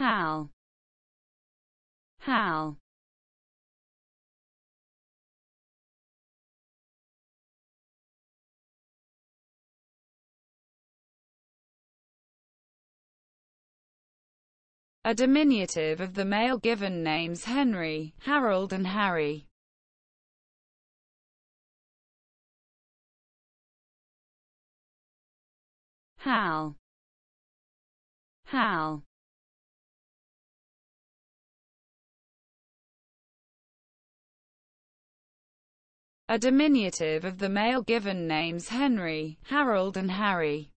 Hal. Hal. A diminutive of the male given names Henry, Harold and Harry. Hal. Hal a diminutive of the male given names Henry, Harold and Harry.